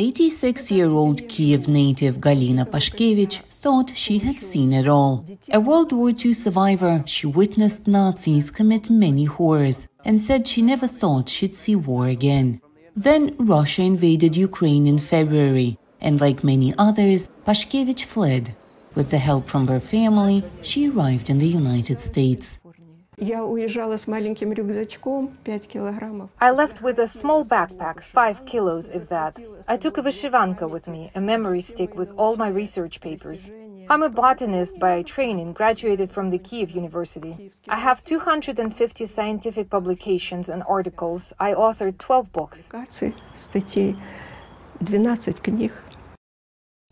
86 year old Kiev native Galina Pashkevich thought she had seen it all. A World War II survivor, she witnessed Nazis commit many horrors and said she never thought she'd see war again. Then Russia invaded Ukraine in February, and like many others, Pashkevich fled. With the help from her family, she arrived in the United States. I left with a small backpack, five kilos if that. I took a Vishivanka with me, a memory stick with all my research papers. I'm a botanist by training, graduated from the Kiev University. I have 250 scientific publications and articles. I authored 12 books.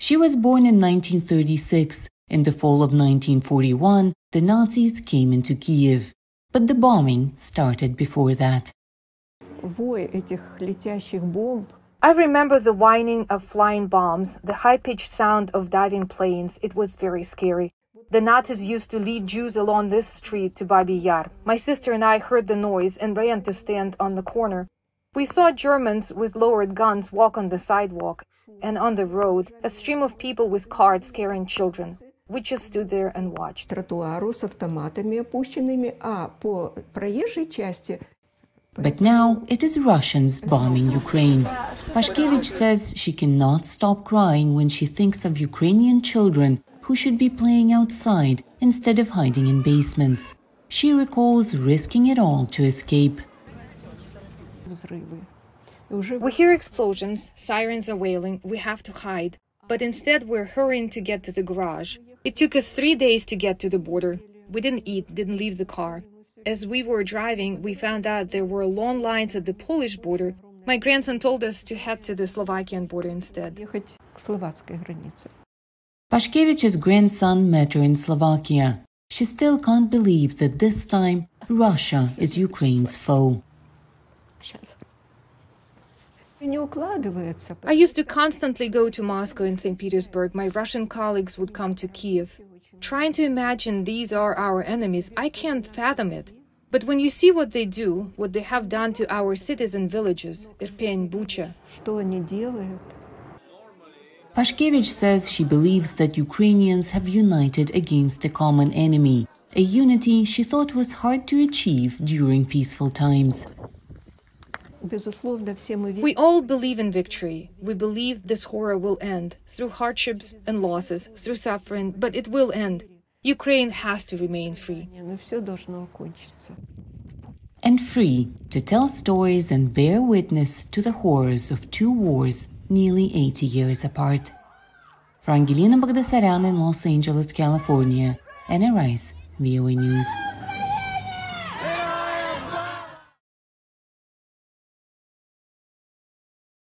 She was born in 1936. In the fall of 1941, the Nazis came into Kiev but the bombing started before that. I remember the whining of flying bombs, the high pitched sound of diving planes. It was very scary. The Nazis used to lead Jews along this street to Babi Yar. My sister and I heard the noise and ran to stand on the corner. We saw Germans with lowered guns walk on the sidewalk and on the road, a stream of people with carts carrying children. We just stood there and watched. тротуару с автоматами опущенными, а по проезжей части But now it is Russians bombing Ukraine. Pashkevich says she cannot stop crying when she thinks of Ukrainian children who should be playing outside instead of hiding in basements. She recalls risking it all to escape. взрывы. И уже We hear explosions, sirens are wailing, we have to hide. but instead we're hurrying to get to the garage. It took us three days to get to the border. We didn't eat, didn't leave the car. As we were driving, we found out there were long lines at the Polish border. My grandson told us to head to the Slovakian border instead. Pashkevich's grandson met her in Slovakia. She still can't believe that this time Russia is Ukraine's foe. I used to constantly go to Moscow and St. Petersburg. My Russian colleagues would come to Kiev. Trying to imagine these are our enemies, I can't fathom it. But when you see what they do, what they have done to our cities and villages, Irpin, Bucha. Pashkevich says she believes that Ukrainians have united against a common enemy, a unity she thought was hard to achieve during peaceful times. We all believe in victory. We believe this horror will end through hardships and losses, through suffering, but it will end. Ukraine has to remain free. And free to tell stories and bear witness to the horrors of two wars nearly 80 years apart. For Angelina Bagdasaryan in Los Angeles, California, Anna Rice, VOA News.